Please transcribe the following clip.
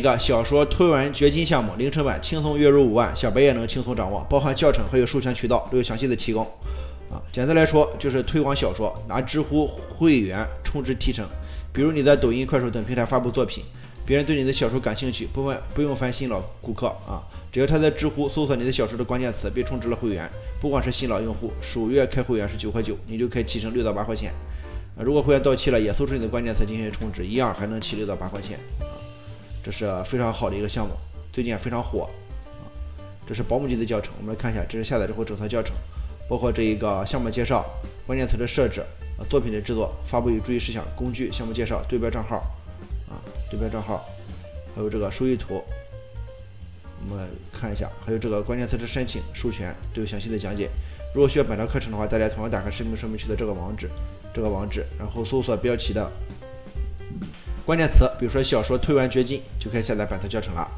一个小说推文掘金项目，零成本，轻松月入五万，小白也能轻松掌握，包含教程还有授权渠道都有详细的提供。啊，简单来说就是推广小说，拿知乎会员充值提成。比如你在抖音、快手等平台发布作品，别人对你的小说感兴趣，不问不用烦新老顾客啊，只要他在知乎搜索你的小说的关键词，被充值了会员，不管是新老用户，首月开会员是九块九，你就可以提成六到八块钱。啊，如果会员到期了，也搜出你的关键词进行充值，一样还能提六到八块钱。啊，这是非常好的一个项目，最近也非常火。啊，这是保姆级的教程，我们来看一下，这是下载之后整套教程。包括这一个项目介绍、关键词的设置、啊作品的制作、发布与注意事项、工具、项目介绍、对标账号，啊对标账号，还有这个收益图，我们看一下，还有这个关键词的申请、授权都有详细的讲解。如果需要本套课程的话，大家同样打开视频说明区的这个网址，这个网址，然后搜索标题的关键词，比如说小说推完绝境，就可以下载本套教程了。